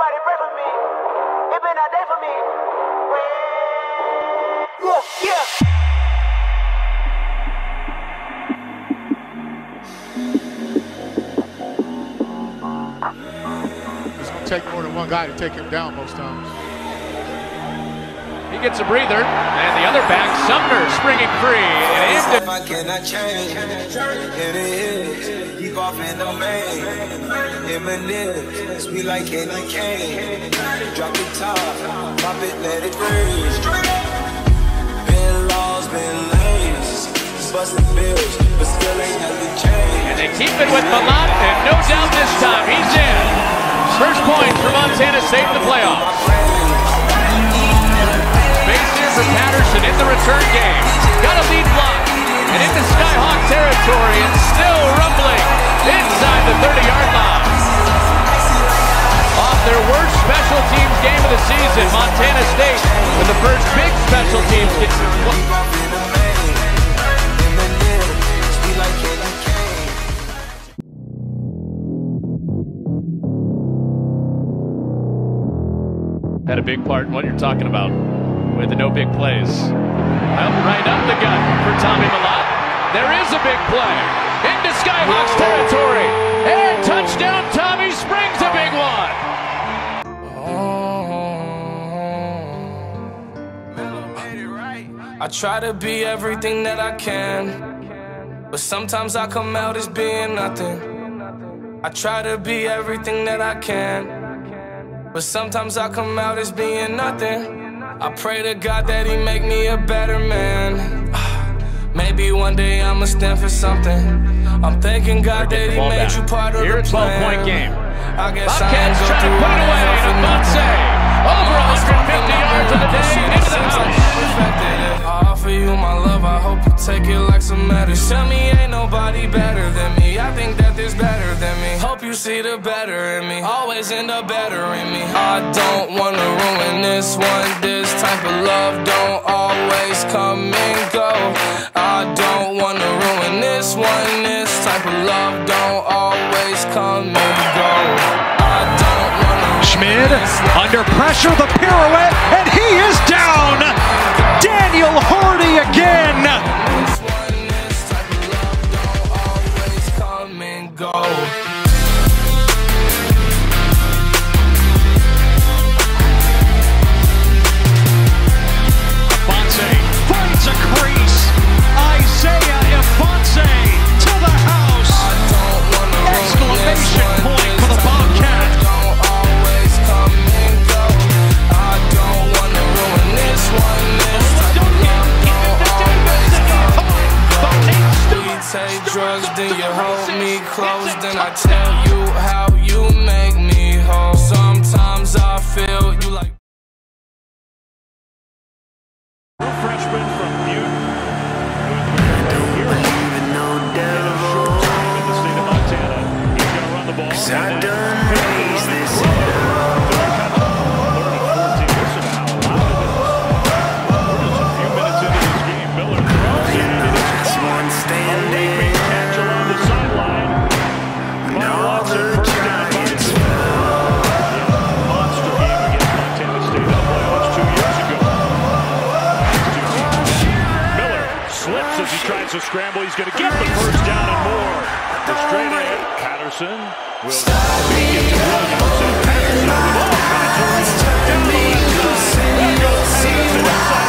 Pray for me. Been for me. Yeah, yeah. It's to take more than one guy to take him down most times. Gets a breather, and the other back, Sumner, springing free. And into I cannot change. It is. Keep off in the main. Eminem. Sweet like candy cane. Drop the top. Pop it, let it breathe. Been lost, been lanes. Busting bills, but still ain't nothing changed. and they keep it with Mellott, and no doubt this time he's in. First point for Montana State in the playoffs. In the return game. Got a lead block. And into Skyhawk territory and still rumbling inside the 30-yard line. Off their worst special teams game of the season, Montana State with the first big special teams. Had a big part in what you're talking about with the no big plays. Well, right up the gut for Tommy Mellott. There is a big play into Skyhawks territory. And touchdown, Tommy Springs, a big one. I try to be everything that I can, but sometimes I come out as being nothing. I try to be everything that I can, but sometimes I come out as being nothing. I pray to God that He make me a better man. Maybe one day I'ma stand for something. I'm thanking God that He made back. you part of Here, the 12 plan. point game. I guess I Bobcats go trying to put away. for nothing. Over 150 yards the day into the house. I offer you my love, I hope you take it like some medicine. Tell me Hope you see the better in me. Always end up better in me. I don't wanna ruin this one. This type of love don't always come and go. I don't wanna ruin this one. This type of love don't always come and go. I don't wanna ruin Schmid under pressure, the pirouette, drugs, then you hold me close, then I tell you you The straight. Patterson will speak it to Patterson with all kinds of room down the left side.